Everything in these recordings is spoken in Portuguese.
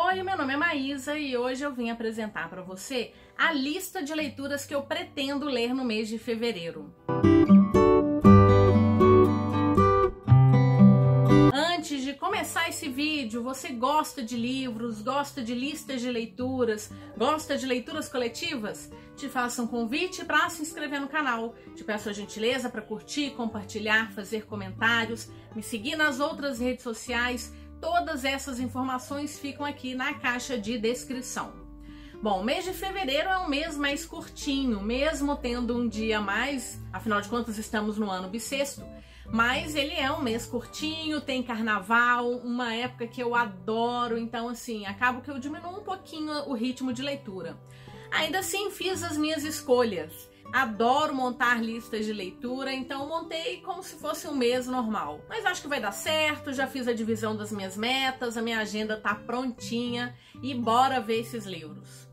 Oi, meu nome é Maísa e hoje eu vim apresentar para você a lista de leituras que eu pretendo ler no mês de fevereiro. Antes de começar esse vídeo, você gosta de livros, gosta de listas de leituras, gosta de leituras coletivas? Te faço um convite para se inscrever no canal. Te peço a gentileza para curtir, compartilhar, fazer comentários, me seguir nas outras redes sociais Todas essas informações ficam aqui na caixa de descrição. Bom, mês de fevereiro é um mês mais curtinho, mesmo tendo um dia mais, afinal de contas estamos no ano bissexto, mas ele é um mês curtinho, tem carnaval, uma época que eu adoro, então assim, acabo que eu diminuo um pouquinho o ritmo de leitura. Ainda assim, fiz as minhas escolhas. Adoro montar listas de leitura, então montei como se fosse um mês normal. Mas acho que vai dar certo, já fiz a divisão das minhas metas, a minha agenda tá prontinha e bora ver esses livros.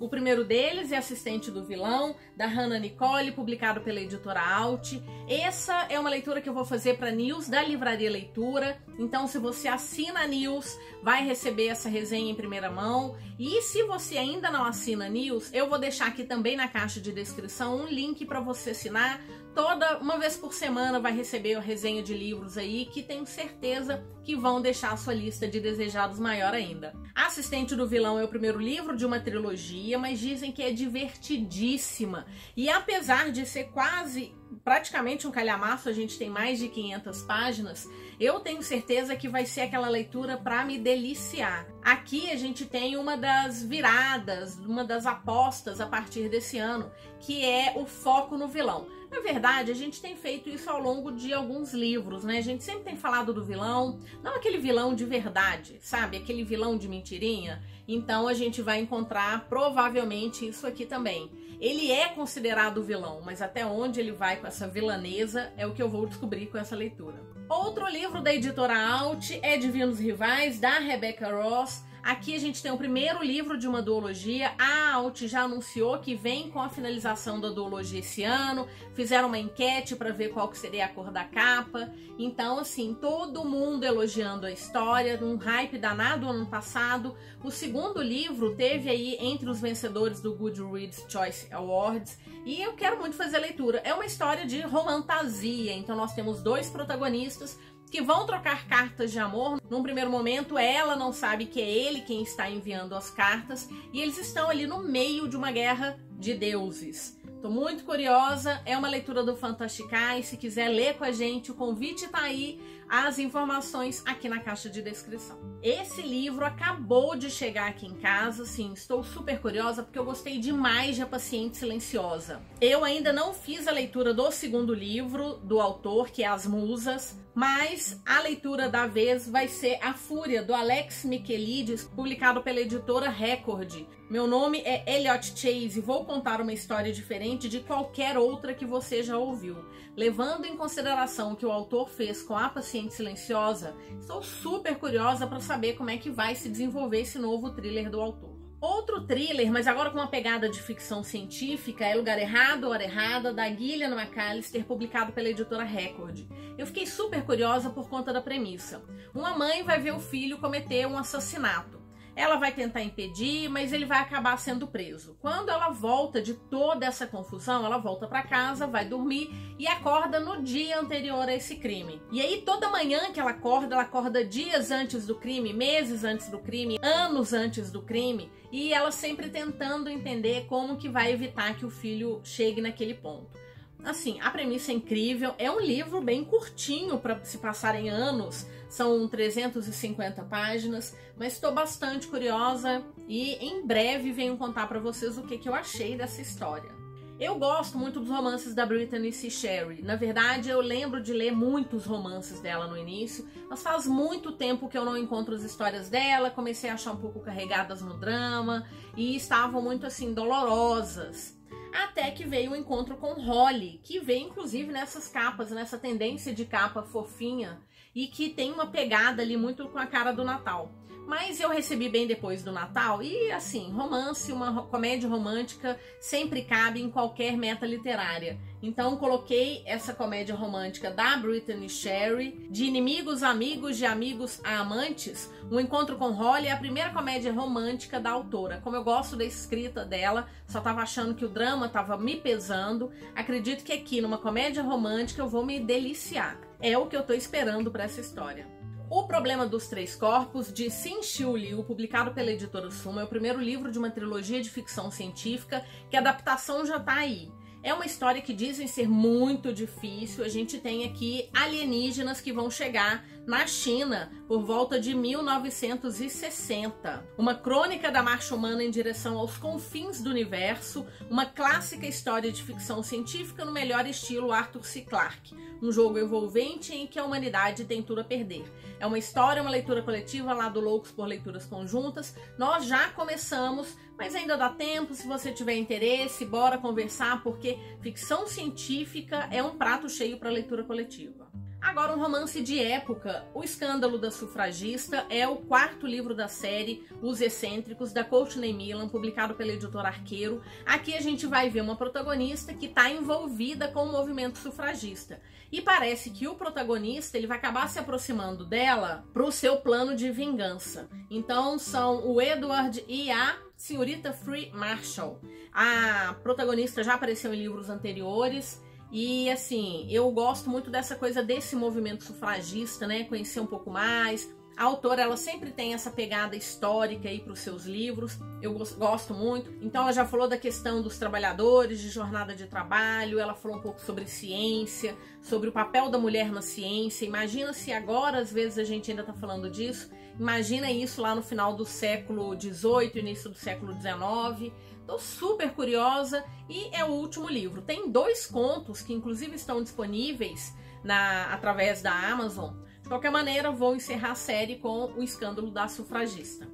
O primeiro deles é Assistente do Vilão, da Hannah Nicole, publicado pela editora Alt. Essa é uma leitura que eu vou fazer para News da Livraria Leitura. Então, se você assina a News, vai receber essa resenha em primeira mão. E se você ainda não assina a News, eu vou deixar aqui também na caixa de descrição um link para você assinar toda uma vez por semana vai receber a resenha de livros aí que tenho certeza que vão deixar a sua lista de desejados maior ainda. Assistente do Vilão é o primeiro livro de uma trilogia, mas dizem que é divertidíssima. E apesar de ser quase praticamente um calhamaço, a gente tem mais de 500 páginas, eu tenho certeza que vai ser aquela leitura para me deliciar. Aqui a gente tem uma das viradas, uma das apostas a partir desse ano, que é o foco no vilão. Na verdade, a gente tem feito isso ao longo de alguns livros, né? A gente sempre tem falado do vilão, não aquele vilão de verdade, sabe? Aquele vilão de mentirinha. Então a gente vai encontrar provavelmente isso aqui também. Ele é considerado vilão, mas até onde ele vai com essa vilanesa é o que eu vou descobrir com essa leitura. Outro livro da editora Alt é Divinos Rivais, da Rebecca Ross. Aqui a gente tem o primeiro livro de uma duologia. A Alt já anunciou que vem com a finalização da duologia esse ano. Fizeram uma enquete para ver qual que seria a cor da capa. Então, assim, todo mundo elogiando a história, um hype danado ano passado. O segundo livro teve aí entre os vencedores do Goodreads Choice Awards. E eu quero muito fazer a leitura. É uma história de romantasia. Então, nós temos dois protagonistas que vão trocar cartas de amor. Num primeiro momento, ela não sabe que é ele quem está enviando as cartas e eles estão ali no meio de uma guerra de deuses. Tô muito curiosa, é uma leitura do Fantasticais. Se quiser ler com a gente, o convite tá aí, as informações aqui na caixa de descrição. Esse livro acabou de chegar aqui em casa, sim, estou super curiosa porque eu gostei demais de A Paciente Silenciosa. Eu ainda não fiz a leitura do segundo livro do autor, que é As Musas, mas a leitura da vez vai ser A Fúria, do Alex Michelides, publicado pela editora Record. Meu nome é Elliot Chase e vou contar uma história diferente de qualquer outra que você já ouviu. Levando em consideração o que o autor fez com A Paciente Silenciosa, estou super curiosa para saber como é que vai se desenvolver esse novo thriller do autor. Outro thriller, mas agora com uma pegada de ficção científica, é Lugar Errado, Hora Errada, da Gillian McAllister, publicado pela editora Record. Eu fiquei super curiosa por conta da premissa. Uma mãe vai ver o filho cometer um assassinato. Ela vai tentar impedir, mas ele vai acabar sendo preso. Quando ela volta de toda essa confusão, ela volta para casa, vai dormir e acorda no dia anterior a esse crime. E aí toda manhã que ela acorda, ela acorda dias antes do crime, meses antes do crime, anos antes do crime, e ela sempre tentando entender como que vai evitar que o filho chegue naquele ponto. Assim, a premissa é incrível, é um livro bem curtinho para se passar em anos, são 350 páginas, mas estou bastante curiosa e em breve venho contar para vocês o que, que eu achei dessa história. Eu gosto muito dos romances da Brittany C. Sherry. Na verdade, eu lembro de ler muitos romances dela no início, mas faz muito tempo que eu não encontro as histórias dela, comecei a achar um pouco carregadas no drama e estavam muito assim dolorosas. Até que veio o encontro com Holly, que veio inclusive nessas capas, nessa tendência de capa fofinha e que tem uma pegada ali muito com a cara do Natal. Mas eu recebi bem depois do Natal e assim, romance, uma comédia romântica sempre cabe em qualquer meta literária. Então coloquei essa comédia romântica da Brittany Sherry, de inimigos, amigos, de amigos a amantes, Um Encontro com Holly é a primeira comédia romântica da autora. Como eu gosto da escrita dela, só tava achando que o drama tava me pesando, acredito que aqui numa comédia romântica eu vou me deliciar. É o que eu tô esperando para essa história. O Problema dos Três Corpos, de Xin Xiu Liu, publicado pela editora Suma, é o primeiro livro de uma trilogia de ficção científica que a adaptação já tá aí. É uma história que dizem ser muito difícil. A gente tem aqui alienígenas que vão chegar na China por volta de 1960. Uma crônica da marcha humana em direção aos confins do universo, uma clássica história de ficção científica no melhor estilo Arthur C. Clarke. Um jogo envolvente em que a humanidade tem tudo a perder. É uma história, uma leitura coletiva lá do Loucos por Leituras Conjuntas. Nós já começamos mas ainda dá tempo, se você tiver interesse, bora conversar, porque ficção científica é um prato cheio para leitura coletiva. Agora, um romance de época. O Escândalo da Sufragista é o quarto livro da série Os Excêntricos, da Courtney Milan, publicado pela editora Arqueiro. Aqui a gente vai ver uma protagonista que está envolvida com o movimento sufragista. E parece que o protagonista ele vai acabar se aproximando dela para o seu plano de vingança. Então, são o Edward e a senhorita Free Marshall. A protagonista já apareceu em livros anteriores e assim, eu gosto muito dessa coisa desse movimento sufragista, né? Conhecer um pouco mais. A autora, ela sempre tem essa pegada histórica aí para os seus livros. Eu gosto muito. Então, ela já falou da questão dos trabalhadores, de jornada de trabalho. Ela falou um pouco sobre ciência, sobre o papel da mulher na ciência. Imagina se agora, às vezes, a gente ainda está falando disso. Imagina isso lá no final do século XVIII, início do século XIX. Tô super curiosa e é o último livro. Tem dois contos que inclusive estão disponíveis na através da Amazon. De qualquer maneira, vou encerrar a série com o escândalo da sufragista.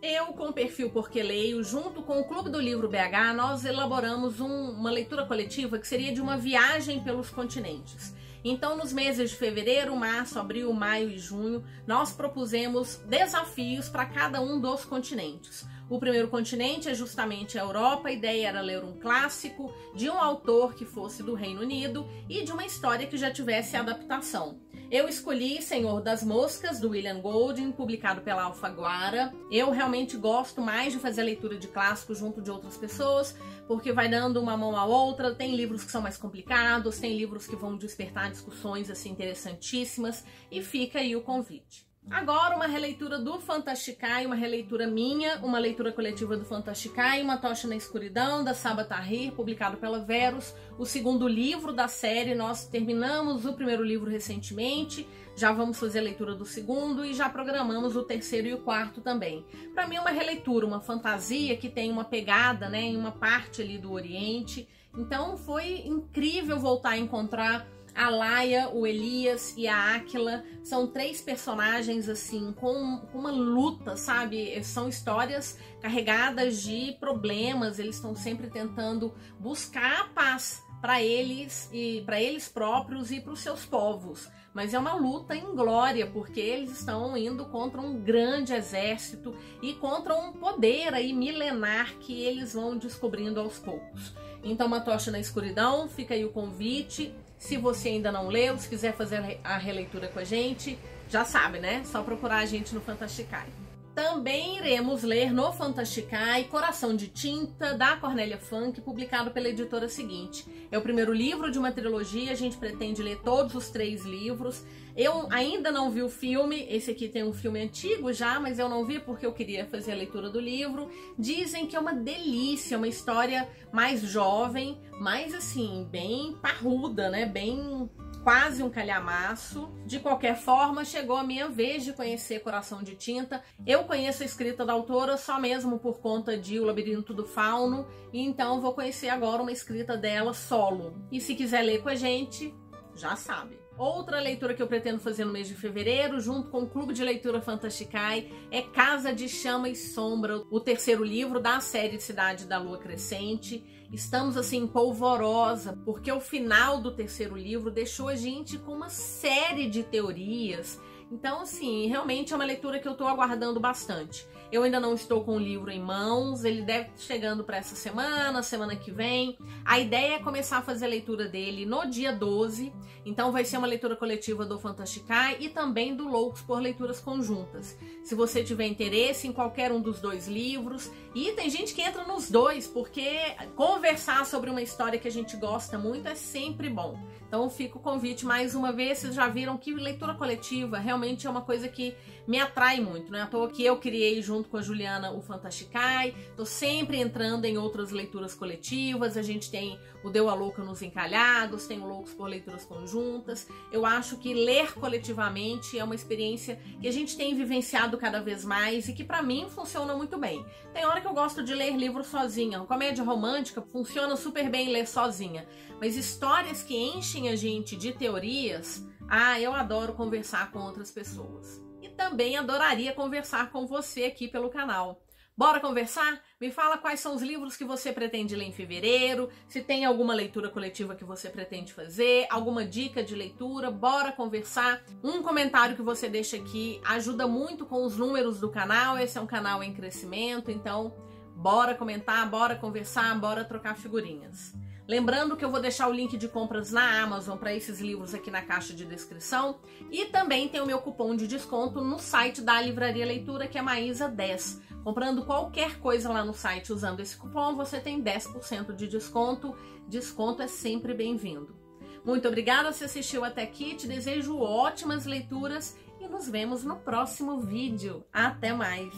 Eu, com o perfil Porque Leio, junto com o Clube do Livro BH, nós elaboramos um, uma leitura coletiva que seria de uma viagem pelos continentes. Então, nos meses de fevereiro, março, abril, maio e junho, nós propusemos desafios para cada um dos continentes. O primeiro continente é justamente a Europa. A ideia era ler um clássico de um autor que fosse do Reino Unido e de uma história que já tivesse adaptação. Eu escolhi Senhor das Moscas, do William Golding, publicado pela Alfaguara. Eu realmente gosto mais de fazer a leitura de clássicos junto de outras pessoas, porque vai dando uma mão à outra. Tem livros que são mais complicados, tem livros que vão despertar discussões assim interessantíssimas, e fica aí o convite. Agora uma releitura do Fantasticai, uma releitura minha, uma leitura coletiva do Fantasticai, Uma Tocha na Escuridão, da Saba Tahrir, publicado pela Verus, o segundo livro da série. Nós terminamos o primeiro livro recentemente, já vamos fazer a leitura do segundo e já programamos o terceiro e o quarto também. Para mim é uma releitura, uma fantasia que tem uma pegada, né, em uma parte ali do Oriente. Então foi incrível voltar a encontrar a Laia, o Elias e a Áquila são três personagens assim com, uma luta, sabe? São histórias carregadas de problemas, eles estão sempre tentando buscar a paz para eles e para eles próprios e para os seus povos. Mas é uma luta em glória, porque eles estão indo contra um grande exército e contra um poder aí milenar que eles vão descobrindo aos poucos. Então, Uma Tocha na Escuridão, fica aí o convite. Se você ainda não leu, se quiser fazer a releitura com a gente, já sabe, né? Só procurar a gente no Fantasticai. Também iremos ler no Fantasticai Coração de Tinta, da Cornélia Funk, publicado pela editora seguinte. É o primeiro livro de uma trilogia, a gente pretende ler todos os três livros. Eu ainda não vi o filme, esse aqui tem um filme antigo já, mas eu não vi porque eu queria fazer a leitura do livro. Dizem que é uma delícia, uma história mais jovem, mais assim, bem parruda, né? Bem quase um calhamaço. De qualquer forma, chegou a minha vez de conhecer Coração de Tinta. Eu conheço a escrita da autora só mesmo por conta de O Labirinto do Fauno, e então vou conhecer agora uma escrita dela solo. E se quiser ler com a gente, já sabe. Outra leitura que eu pretendo fazer no mês de fevereiro, junto com o Clube de Leitura Fantasticai, é Casa de Chama e Sombra, o terceiro livro da série Cidade da Lua Crescente. Estamos assim polvorosa, porque o final do terceiro livro deixou a gente com uma série de teorias Então, assim, realmente é uma leitura que eu tô aguardando bastante. Eu ainda não estou com o livro em mãos, ele deve estar chegando para essa semana, semana que vem. A ideia é começar a fazer a leitura dele no dia 12, então vai ser uma leitura coletiva do Fantasticai e também do Loucos por Leituras Conjuntas. Se você tiver interesse em qualquer um dos dois livros, e tem gente que entra nos dois, porque conversar sobre uma história que a gente gosta muito é sempre bom. Então fica o convite mais uma vez, vocês já viram que leitura coletiva realmente é uma coisa que me atrai muito, não é à toa que eu criei junto com a Juliana o Fantasticai, tô sempre entrando em outras leituras coletivas, a gente tem o Deu a Louca nos Encalhados, tem o Loucos por Leituras Conjuntas. Eu acho que ler coletivamente é uma experiência que a gente tem vivenciado cada vez mais e que para mim funciona muito bem. Tem hora que eu gosto de ler livros sozinha, comédia romântica funciona super bem ler sozinha, mas histórias que enchem gente de teorias, ah, eu adoro conversar com outras pessoas. E também adoraria conversar com você aqui pelo canal. Bora conversar? Me fala quais são os livros que você pretende ler em fevereiro, se tem alguma leitura coletiva que você pretende fazer, alguma dica de leitura, bora conversar. Um comentário que você deixa aqui ajuda muito com os números do canal, esse é um canal em crescimento, então bora comentar, bora conversar, bora trocar figurinhas. Lembrando que eu vou deixar o link de compras na Amazon para esses livros aqui na caixa de descrição. E também tem o meu cupom de desconto no site da Livraria Leitura, que é Maísa10. Comprando qualquer coisa lá no site usando esse cupom, você tem 10% de desconto. Desconto é sempre bem-vindo. Muito obrigada se assistiu até aqui, te desejo ótimas leituras e nos vemos no próximo vídeo. Até mais!